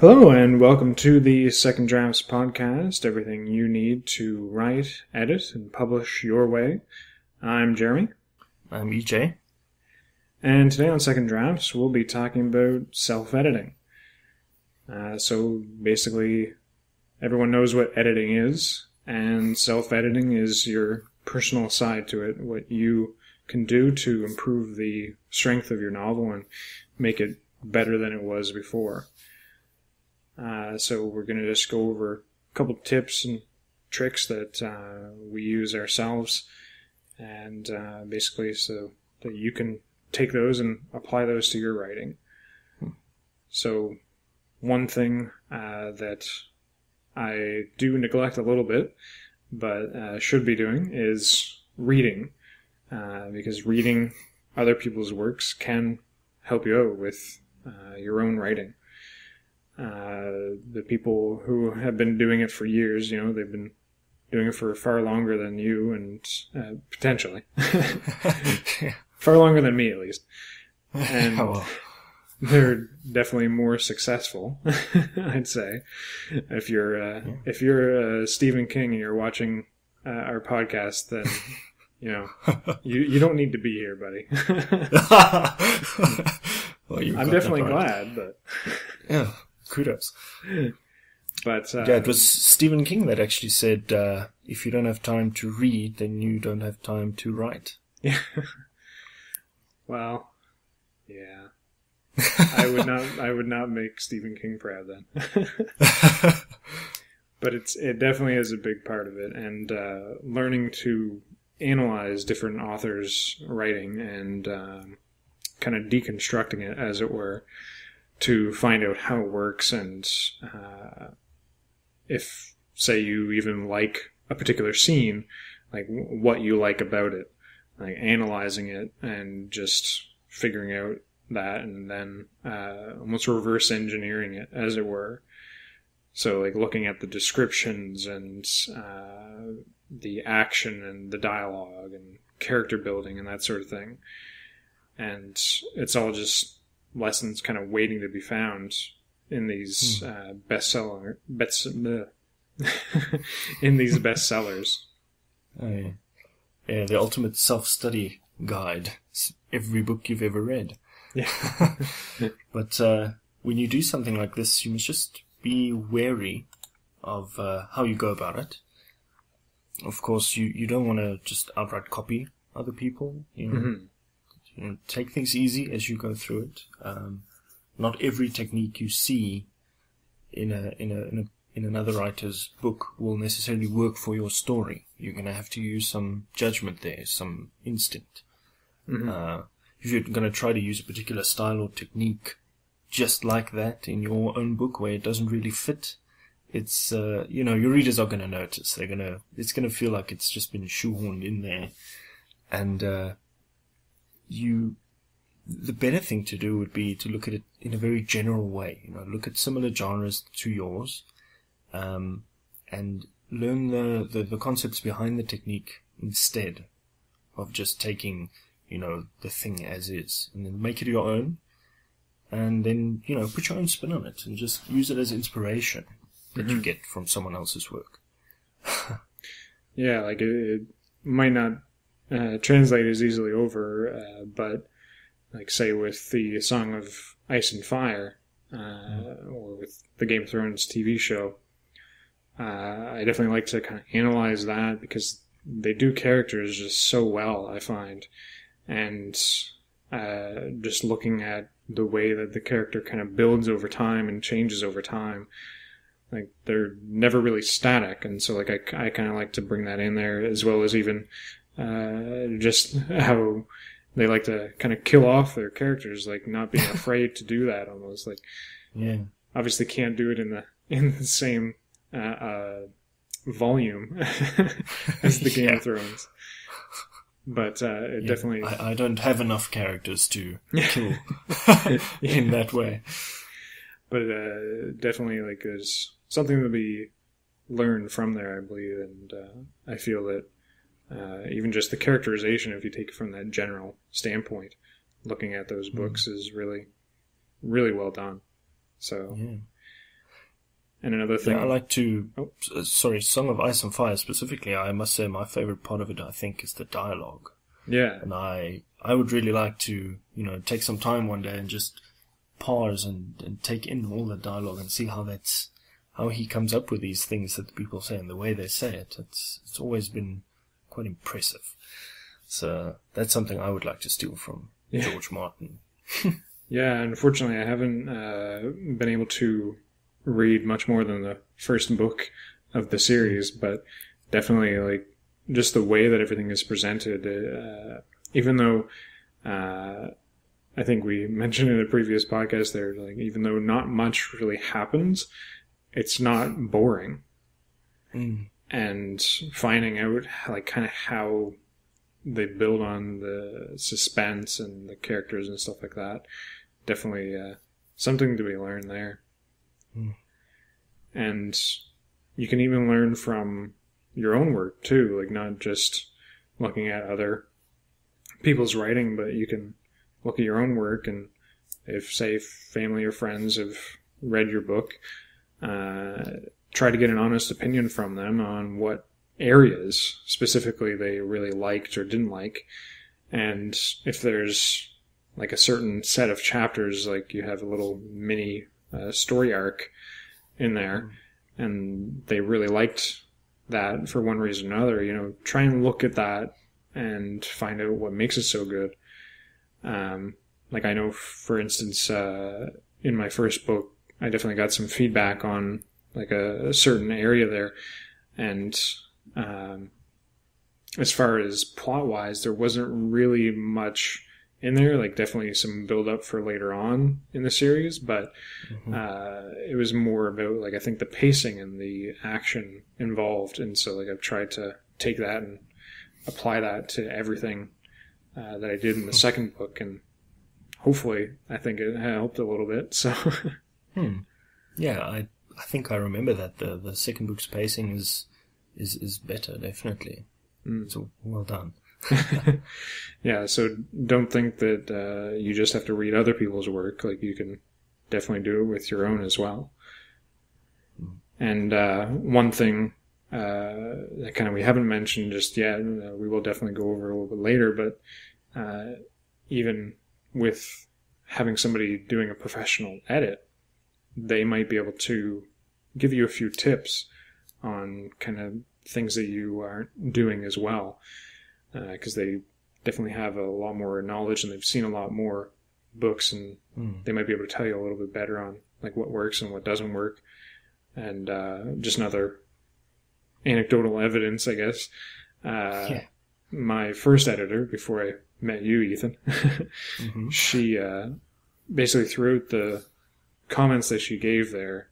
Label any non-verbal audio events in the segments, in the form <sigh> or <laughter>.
Hello, and welcome to the Second Drafts podcast. Everything you need to write, edit, and publish your way. I'm Jeremy, I'm EJ. and today on Second Drafts, we'll be talking about self editing. Uh, so basically, everyone knows what editing is, and self editing is your personal side to it, what you can do to improve the strength of your novel and make it better than it was before. Uh, so we're going to just go over a couple tips and tricks that uh, we use ourselves, and uh, basically so that you can take those and apply those to your writing. So one thing uh, that I do neglect a little bit, but uh, should be doing is reading, uh, because reading other people's works can help you out with uh, your own writing uh, the people who have been doing it for years, you know, they've been doing it for far longer than you and uh, potentially <laughs> far longer than me at least. <laughs> And Oh, well. they're definitely more successful, <laughs> I'd say. If you're uh, if you're uh, Stephen King and you're watching uh, our podcast, then you know you you don't need to be here, buddy. Well, I'm definitely glad, but Yeah, kudos. but uh, Yeah, it was Stephen King that actually said, uh, if you don't have time to read, then you don't have time to write. Yeah. <laughs> well, yeah. I would not. I would not make Stephen King proud then. <laughs> <laughs> but it's it definitely is a big part of it, and uh, learning to analyze different authors' writing and um, kind of deconstructing it, as it were, to find out how it works and uh, if, say, you even like a particular scene, like what you like about it. Like analyzing it and just figuring out that and then uh, almost reverse engineering it as it were. So like looking at the descriptions and uh, the action and the dialogue and character building and that sort of thing. And it's all just lessons kind of waiting to be found in these uh, bestseller best, <laughs> in these bestsellers Oh, yeah. yeah, the ultimate self-study guide. It's every book you've ever read. yeah <laughs> But uh, when you do something like this, you must just be wary of uh, how you go about it. Of course, you, you don't want to just outright copy other people. You know, Mhm. You know, take things easy as you go through it. Um, not every technique you see in a in a in a in another writer's book will necessarily work for your story. You're going to have to use some judgment there, some instinct. Mhm. Uh, if you're going to try to use a particular style or technique just like that in your own book where it doesn't really fit, it's uh, you know your readers are going to notice. They're going to it's going to feel like it's just been shoehorned in there, and uh, you. The better thing to do would be to look at it in a very general way. You know, look at similar genres to yours, um, and learn the, the the concepts behind the technique instead of just taking you know, the thing as is, and then make it your own, and then, you know, put your own spin on it, and just use it as inspiration that you get from someone else's work. <laughs> Yeah, like it, it might not uh, translate as easily over, uh, but like say with the Song of Ice and Fire, uh, or with the Game of Thrones TV show, uh, I definitely like to kind of analyze that because they do characters just so well. I find, and uh, just looking at the way that the character kind of builds over time and changes over time like they're never really static and so like i, I kind of like to bring that in there as well as even uh, just how they like to kind of kill off their characters like not being <laughs> afraid to do that almost like Yeah. obviously can't do it in the <laughs> in the same uh, uh, volume <laughs> as the game Yeah. of thrones but uh, it Yeah, definitely I, I don't have enough characters to kill in that way. but uh, definitely like there's something to be learned from there, I believe, and uh, I feel that uh, even just the characterization, if you take it from that general standpoint, looking at those books is really, really well done. So Yeah. And another thing, Yeah, I like to. Oh. uh, Sorry, Song of Ice and Fire specifically. I must say my favorite part of it, I think, is the dialogue. yeah, And I, I would really like to, you know, take some time one day and just pause and, and take in all the dialogue and see how that's, how he comes up with these things that the people say and the way they say it. It's, it's always been quite impressive. So that's something I would like to steal from Yeah. George Martin. <laughs> yeah. Unfortunately, I haven't uh, been able to read much more than the first book of the series, but definitely like just the way that everything is presented. Uh, even though uh, I think we <laughs> mentioned in a previous podcast, there like even though not much really happens, it's not boring. Mm. And finding out like kind of how they build on the suspense and the characters and stuff like that definitely uh, something to be learned there Hmm. and you can even learn from your own work too like not just looking at other people's writing but you can look at your own work and if say family or friends have read your book uh, try to get an honest opinion from them on what areas specifically they really liked or didn't like. And if there's like a certain set of chapters, like you have a little mini uh, story arc in there, and they really liked that for one reason or another, you know, try and look at that and find out what makes it so good. Um, like I know, for instance, uh, in my first book, I definitely got some feedback on like a, a certain area there, and um, as far as plot wise, there wasn't really much in there. Like definitely some build up for later on in the series, but Mhm. uh, it was more about like I think the pacing and the action involved, and so like I've tried to take that and apply that to everything uh, that I did in the second book, and hopefully I think it helped a little bit. So. <laughs> Hmm. Yeah, I I think I remember that the the second book's pacing is is is better, definitely. Mm. So well done. <laughs> yeah, so don't think that uh, you just have to read other people's work. Like you can definitely do it with your own as well. And uh, one thing uh, that kind of we haven't mentioned just yet, uh, we will definitely go over a little bit later, but uh, even with having somebody doing a professional edit, they might be able to give you a few tips on kind of things that you aren't doing as well because they definitely have a lot more knowledge and they've seen a lot more books and Hmm. they might be able to tell you a little bit better on like what works and what doesn't work and uh, just another anecdotal evidence i guess uh, Yeah. my first editor before i met you ethan <laughs> Mhm. she uh, basically throughout the comments that she gave there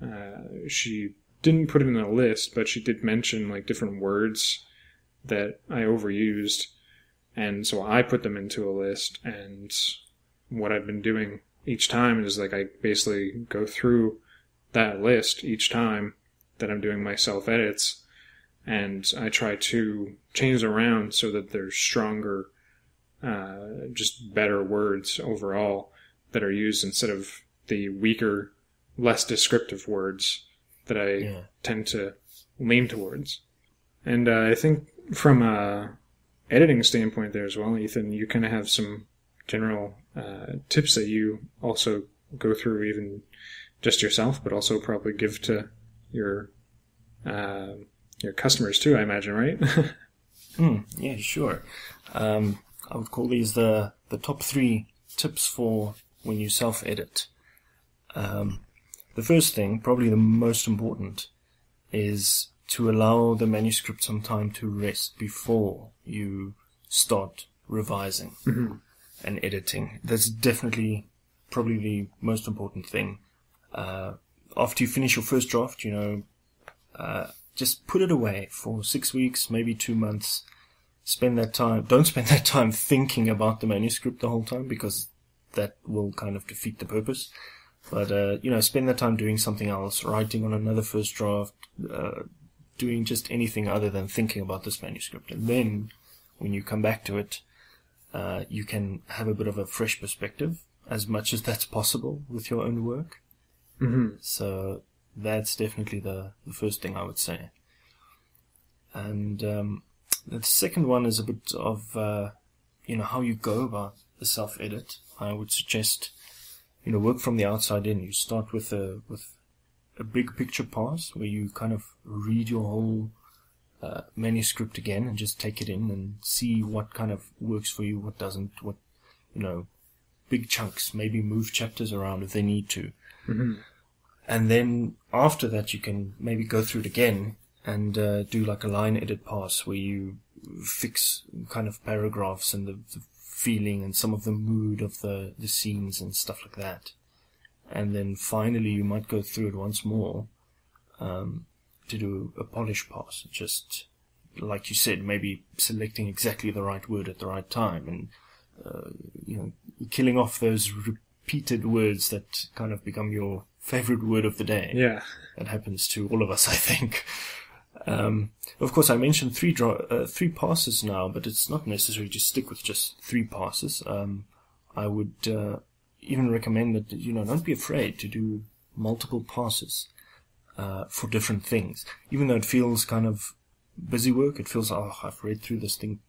uh, she didn't put it in a list but she did mention like different words that i overused. And so i put them into a list and what i've been doing each time is like i basically go through that list each time that i'm doing my self edits and i try to change around so that there's stronger uh, just better words overall that are used instead of the weaker, less descriptive words that I Yeah. tend to lean towards. And uh, I think from a editing standpoint there as well, Ethan, you kind of have some general uh, tips that you also go through, even just yourself, but also probably give to your uh, your customers too. I imagine, right? <laughs> Hmm, yeah, sure. Um, I would call these the the top three tips for when you self edit. Um, the first thing, probably the most important, is to allow the manuscript some time to rest before you start revising and editing. That's definitely probably the most important thing. Uh, after you finish your first draft, you know, uh, just put it away for six weeks, maybe two months. Spend that time. Don't spend <laughs> that time thinking about the manuscript the whole time because that will kind of defeat the purpose. But uh, you know, spend that time doing something else, writing on another first draft, uh, doing just anything other than thinking about this manuscript, and then when you come back to it, uh, you can have a bit of a fresh perspective, as much as that's possible with your own work. hmm So that's definitely the, the first thing I would say. And um, the second one is a bit of uh, you know how you go about the self edit. I would suggest you know work from the outside in. You start with a with a big picture pass where you kind of read your whole uh, manuscript again and just take it in and see what kind of works for you, what doesn't, what you know, big chunks. Maybe move chapters around if they need to. Mm-hmm. And then after that, you can maybe go through it again and uh, do like a line edit pass where you fix kind of paragraphs and the, the, feeling and some of the mood of the, the scenes and stuff like that. And then finally, you might go through it once more um, to do a polish pass. Just like you said, maybe selecting exactly the right word at the right time and uh, you know killing off those repeated words that kind of become your favorite word of the day. Yeah, that happens to all of us, I think. Um, of course, I mentioned three draw, uh, three passes now, but it's not necessary to stick with just three passes. Um, I would uh, even recommend that you know don't be afraid to do multiple passes uh, for different things, even though it feels kind of busy work. It feels oh I've read through this thing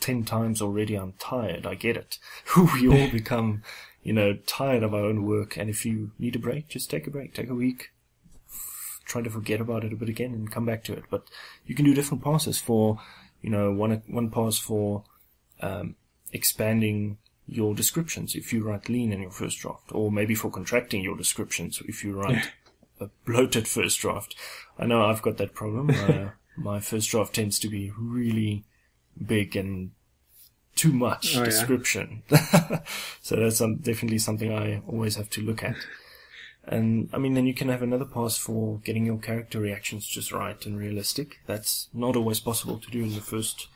ten times already. I'm tired. I get it. <laughs> we all <laughs> become you know tired of our own work, and if you need a break, just take a break. Take a week try to forget about it a bit again and come back to it. But you can do different passes for, you know, one one pass for um, expanding your descriptions if you write lean in your first draft, or maybe for contracting your descriptions if you write <laughs> a bloated first draft. I know I've got that problem. Uh, <laughs> my first draft tends to be really big and too much Oh, yeah. description. <laughs> so that's um, definitely something I always have to look at. And I mean, then you can have another pass for getting your character reactions just right and realistic. That's not always possible to do in the first,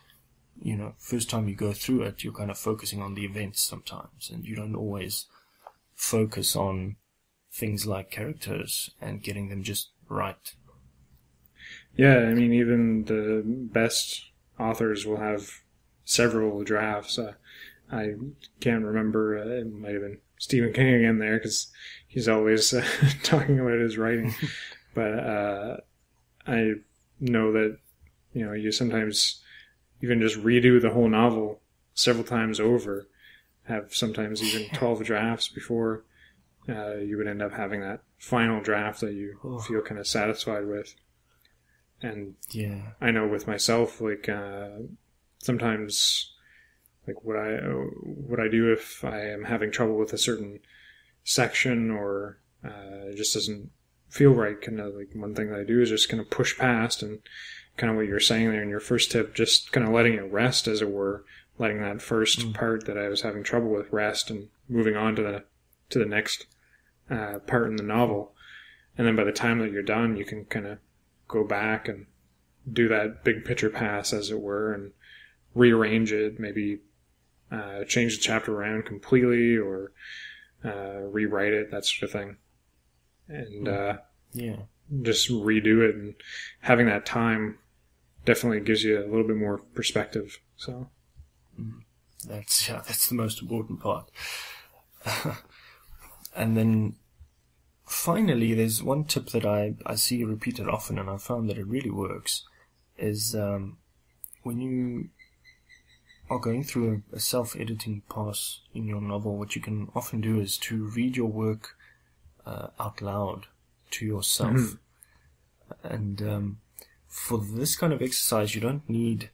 you know, first time you go through it. You're kind of focusing on the events sometimes, and you don't always focus on things like characters and getting them just right. yeah. I mean, even the best authors will have several drafts. Uh, I can't remember. Uh, it might have been Stephen King again there because he's always uh, <laughs> talking about his writing. <laughs> but uh, I know that you know you sometimes even just redo the whole novel several times over. Have sometimes even twelve drafts before uh, you would end up having that final draft that you Oh. feel kind of satisfied with. And Yeah. I know with myself, like uh, sometimes, like what I what I do if I am having trouble with a certain section or uh, it just doesn't feel right. Kind of like one thing that I do is just kind of push past and kind of what you're saying there in your first tip, just kind of letting it rest, as it were, letting that first Mm. part that I was having trouble with rest and moving on to the to the next uh, part in the novel. And then by the time that you're done, you can kind of go back and do that big picture pass, as it were, and rearrange it, maybe uh, change the chapter around completely or uh, rewrite it, that sort of thing. And uh, Yeah. just redo it, and having that time definitely gives you a little bit more perspective. So, That's yeah, that's the most important part. <laughs> and then finally, there's one tip that I, I see repeated often, and I found that it really works. Is um, when you are going through a, self-editing pass in your novel, what you can often do is to read your work uh, out loud to yourself. Mhm. And um, for this kind of exercise, you don't need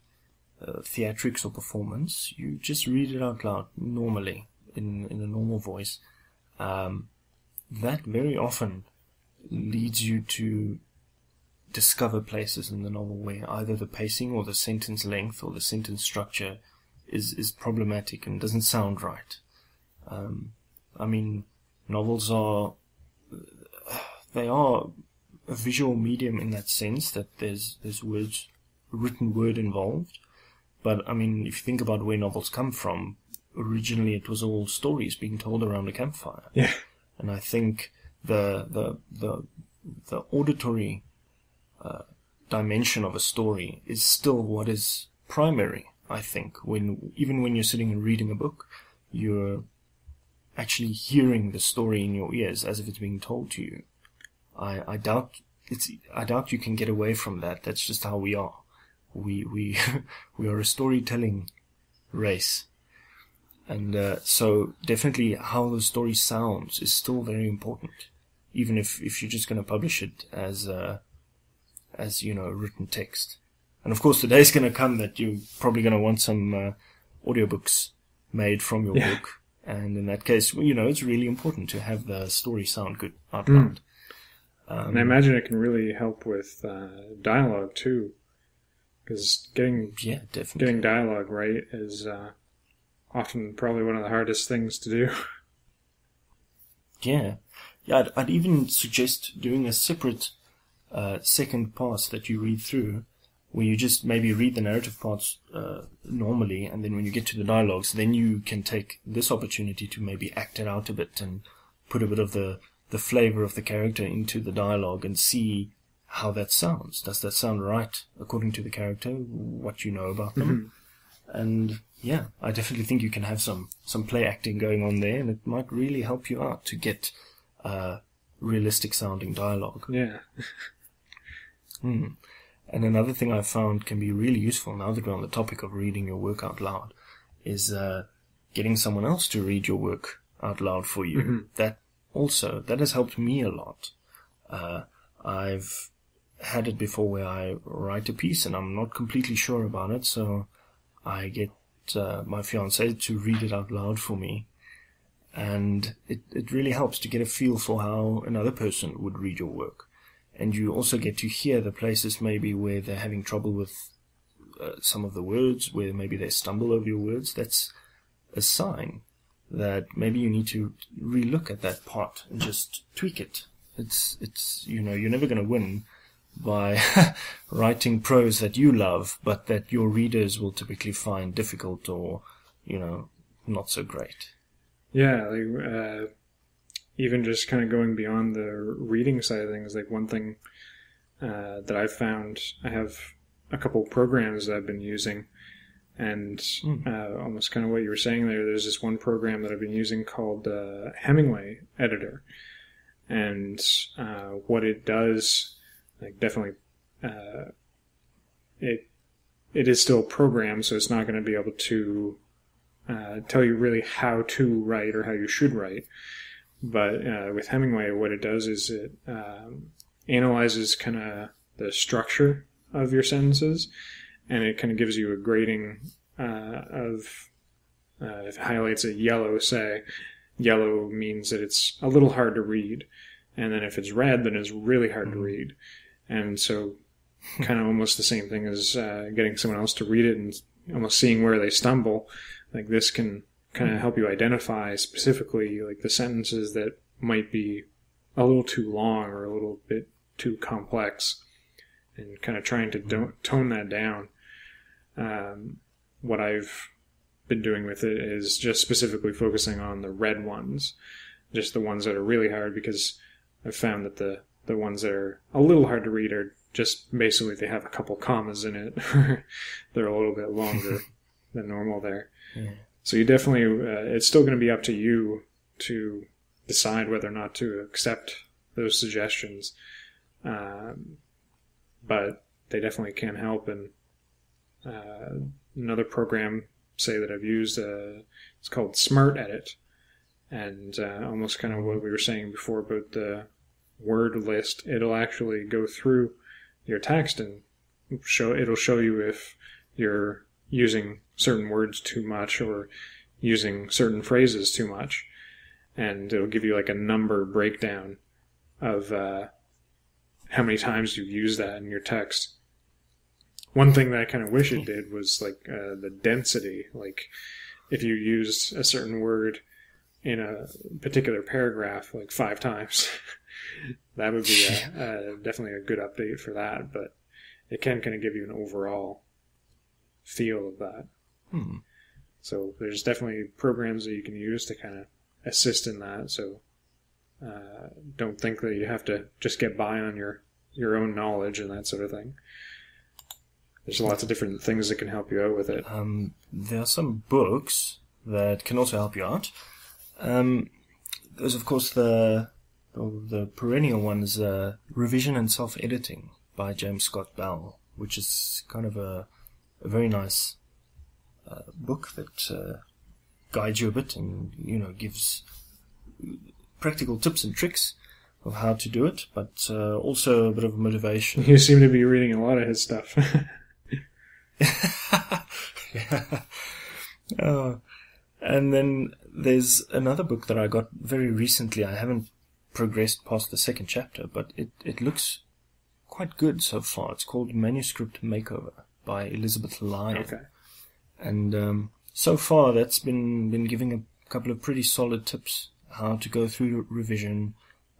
uh, theatrics or performance. You just read it out loud normally in in a normal voice. Um, that very often leads you to discover places in the novel where either the pacing or the sentence length or the sentence structure is is problematic and doesn't sound right. Um, I mean, novels are they are a visual medium in that sense that there's there's words written word involved. But I mean, if you think about where novels come from, originally it was all stories being told around a campfire. yeah. And I think the the the the auditory uh, dimension of a story is still what is primary. I think when even when you're sitting and reading a book, you're actually hearing the story in your ears as if it's being told to you. I, I doubt it's I doubt you can get away from that. That's just how we are. We we <laughs> we are a storytelling race, and uh, so definitely how the story sounds is still very important. Even if if you're just going to publish it as uh, as you know written text, and of course the day's going to come that you're probably going to want some uh, audiobooks made from your Yeah. book, and in that case, well, you know it's really important to have the story sound good out Mm. Um, And I imagine it can really help with uh, dialogue too, because getting yeah, definitely. getting dialogue right is uh, often probably one of the hardest things to do. <laughs> Yeah, yeah. I'd, I'd even suggest doing a separate uh, second pass that you read through, where you just maybe read the narrative parts uh, normally, and then when you get to the dialogues, then you can take this opportunity to maybe act it out a bit and put a bit of the the flavor of the character into the dialogue and see how that sounds. Does that sound right according to the character? What you know about them? And yeah, I definitely think you can have some some play acting going on there, and it might really help you out to get uh, realistic sounding dialogue. yeah, <laughs> Hmm. And another thing I found can be really useful now that we're on the topic of reading your work out loud is uh, getting someone else to read your work out loud for you. That also that has helped me a lot. Uh, I've had it before where I write a piece and I'm not completely sure about it, so I get uh, my fiance to read it out loud for me. And it, it really helps to get a feel for how another person would read your work. And you also get to hear the places maybe where they're having trouble with uh, some of the words, where maybe they stumble over your words. That's a sign that maybe you need to relook at that part and just tweak it. It's, it's, you know, you're never going to win by <laughs> writing prose that you love, but that your readers will typically find difficult or, you know, not so great. yeah. Like uh, even just kind of going beyond the reading side of things. Like one thing uh, that I've found, I have a couple programs that I've been using, and Mm. uh, almost kind of what you were saying there. There's this one program that I've been using called uh, Hemingway Editor, and uh, what it does, like definitely, uh, it it is still a program, so it's not going to be able to uh, tell you really how to write or how you should write. But uh, with Hemingway, what it does is it um, analyzes kind of the structure of your sentences, and it kind of gives you a grading uh, of uh, if it highlights a yellow, say yellow means that it's a little hard to read, and then if it's red, then it's really hard to read, and so kind of almost the same thing as uh, getting someone else to read it and almost seeing where they stumble. Like this can kind of help you identify specifically like the sentences that might be a little too long or a little bit too complex, and kind of trying to do- tone that down. Um, what I've been doing with it is just specifically focusing on the red ones, just the ones that are really hard because I've found that the the ones that are a little hard to read are just basically they have a couple commas in it. <laughs> They're a little bit longer <laughs> than normal there. Yeah. So you definitely, uh, it's still going to be up to you to decide whether or not to accept those suggestions. Um, but they definitely can help. And uh, another program, say that I've used, uh, it's called Smart Edit, and uh, almost kind of what we were saying before about the word list. It'll actually go through your text and show. It'll show you if you're using certain words too much or using certain phrases too much, and it'll give you like a number breakdown of uh, how many times you've used that in your text. One thing that I kind of wish it did was like uh, the density. Like if you used a certain word in a particular paragraph like five times, <laughs> that would be a, a, <laughs> definitely a good update for that. But it can kind of give you an overall feel of that. Hmm. So there's definitely programs that you can use to kind of assist in that. So uh, don't think that you have to just get by on your your own knowledge and that sort of thing. There's lots of different things that can help you out with it. Um, there are some books that can also help you out. Um, there's of course the the perennial ones, uh, Revision and Self-Editing by James Scott Bell, which is kind of a, a very nice uh, book that uh, guides you a bit and, you know, gives practical tips and tricks of how to do it, but uh, also a bit of motivation. You seem to be reading a lot of his stuff. <laughs> yeah. Uh, and then there's another book that I got very recently. I haven't progressed past the second chapter, but it, it looks quite good so far. It's called Manuscript Makeover by Elizabeth Lyon. okay. And um, so far, that's been been giving a couple of pretty solid tips how to go through revision,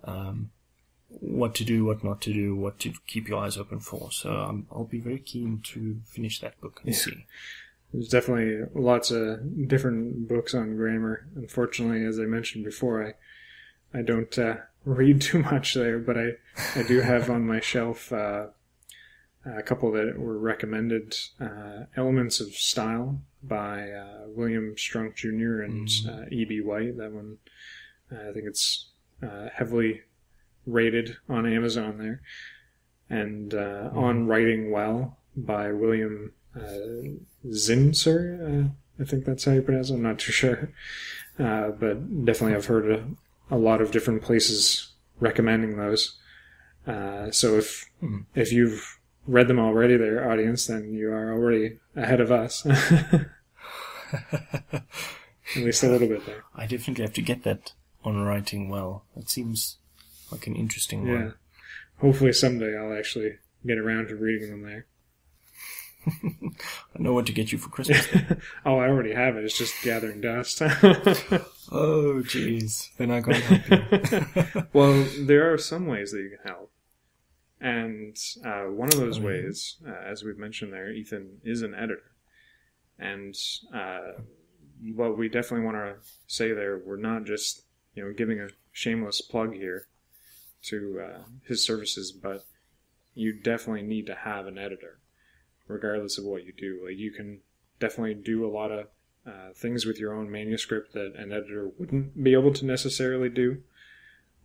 um, what to do, what not to do, what to keep your eyes open for. So um, I'll be very keen to finish that book and Yeah. see. There's definitely lots of different books on grammar. Unfortunately, as I mentioned before, I I don't uh, <laughs> read too much there, but I, I do have on my shelf uh, a couple that were recommended. Uh, Elements of Style by uh, William Strunk Jr. and uh, E.B. White. That one, uh, I think it's uh, heavily rated on Amazon there. And uh, On Writing Well by William uh, Zinsser. Uh, I think that's how you pronounce it. I'm not too sure. Uh, but definitely I've heard a, a lot of different places recommending those. Uh, so if Hmm. if you've read them already, there, audience, then you are already ahead of us. <laughs> At least a little bit there. I definitely have to get that on writing well. That seems like an interesting Yeah. one. Hopefully someday I'll actually get around to reading them there. <laughs> I know what to get you for Christmas. <laughs> oh, I already have it. It's just gathering dust. oh, jeez. Then I can't help you. well, there are some ways that you can help. And uh, one of those Oh, ways, uh, as we've mentioned there, Ethan is an editor. And uh, what we definitely want to say there, we're not just you know giving a shameless plug here to uh, his services, but you definitely need to have an editor, regardless of what you do. Like you can definitely do a lot of uh, things with your own manuscript that an editor wouldn't be able to necessarily do.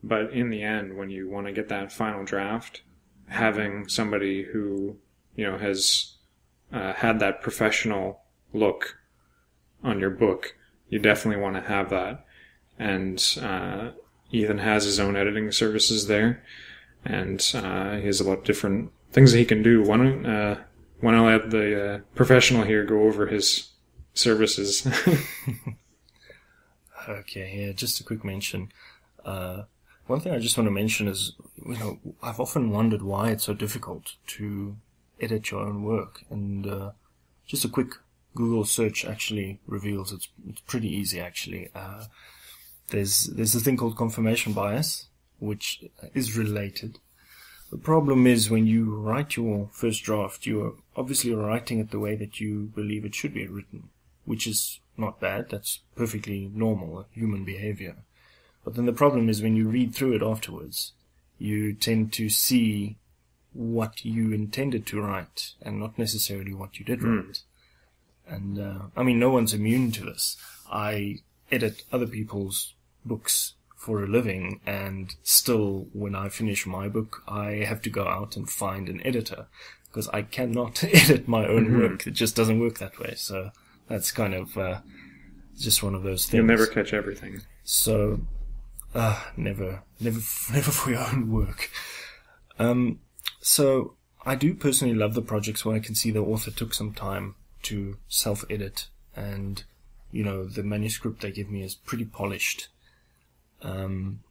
But in the end, when you want to get that final draft, having somebody who you know has uh, had that professional look on your book, you definitely want to have that. And uh, Ethan has his own editing services there, and uh, he has a lot of different things that he can do. Why don't uh, why don't I let the uh, professional here go over his services? <laughs> Okay, yeah, just a quick mention. One thing I just want to mention is, you know, I've often wondered why it's so difficult to edit your own work, and uh, just a quick Google search actually reveals it's, it's pretty easy. Actually, uh, there's there's a thing called confirmation bias, which is related. The problem is when you write your first draft, you are obviously writing it the way that you believe it should be written, which is not bad. That's perfectly normal human behavior. But then the problem is when you read through it afterwards, you tend to see what you intended to write and not necessarily what you did Hmm. write. And uh, I mean, no one's immune to this. I edit other people's books for a living, and still, when I finish my book, I have to go out and find an editor because I cannot <laughs> edit my own Mhm. work. It just doesn't work that way. So that's kind of uh, just one of those things. You'll never catch everything. So, uh, never, never, <laughs> never for your own work. Um, so I do personally love the projects where I can see the author took some time to self-edit and, you know, the manuscript they give me is pretty polished. Um,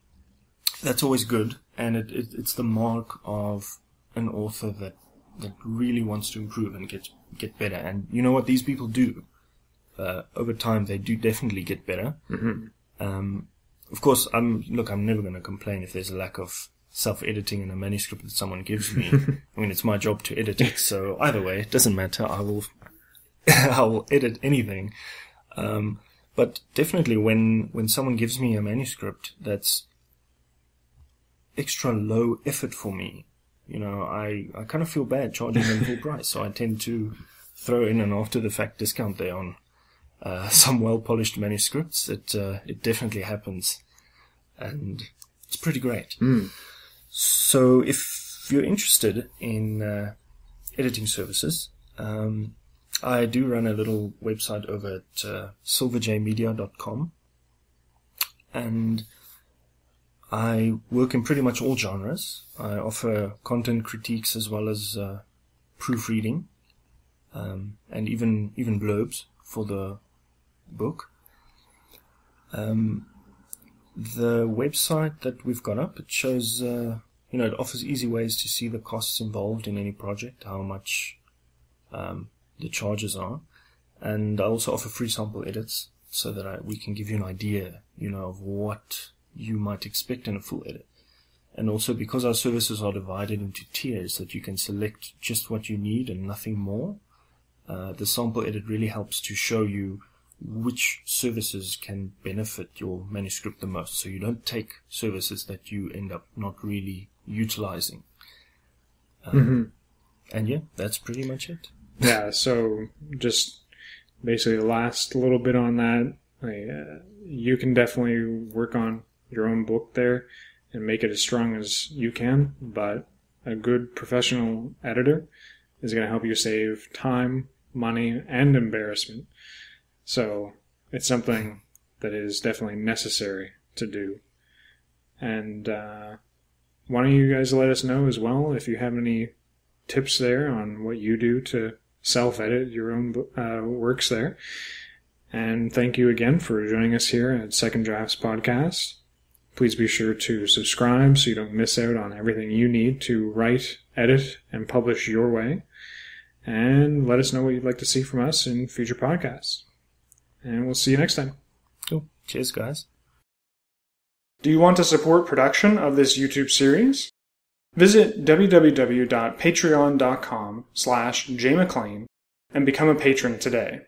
that's always good and it, it, it's the mark of an author that, that really wants to improve and get, get better. And you know what these people do? Uh, over time they do definitely get better. hmm Um, of course, I'm look. I'm never going to complain if there's a lack of self-editing in a manuscript that someone gives me. <laughs> I mean, it's my job to edit it. So either way, it doesn't matter. I will, <laughs> I will edit anything. Um, but definitely, when when someone gives me a manuscript that's extra low effort for me, you know, I I kind of feel bad charging them full price. So I tend to throw in an after the fact discount there on uh, <laughs> some well polished manuscripts. It uh, it definitely happens, and it's pretty great. Mm. So if you're interested in uh, editing services, um, I do run a little website over at uh, silverjmedia.com, and I work in pretty much all genres. I offer content critiques as well as uh, proofreading, um, and even even blurbs for the book. Um, the website that we've got up it shows uh, you know it offers easy ways to see the costs involved in any project, how much um, the charges are, and I also offer free sample edits so that I, we can give you an idea, you know, of what you might expect in a full edit. And also because our services are divided into tiers that you can select just what you need and nothing more, uh, the sample edit really helps to show you which services can benefit your manuscript the most. So you don't take services that you end up not really utilizing. Um, Mm-hmm. And yeah, that's pretty much it. Yeah, so just basically the last little bit on that. Like, uh, you can definitely work on your own book there and make it as strong as you can, but a good professional editor is going to help you save time, money, and embarrassment. So it's something that is definitely necessary to do. And uh, why don't you guys let us know as well if you have any tips there on what you do to self edit your own uh, works there. And thank you again for joining us here at Second Drafts Podcast. Please be sure to subscribe so you don't miss out on everything you need to write, edit, and publish your way. And let us know what you'd like to see from us in future podcasts. And we'll see you next time. Cool. Cheers, guys. Do you want to support production of this YouTube series? Visit www.patreon.com slash jmclean and become a patron today.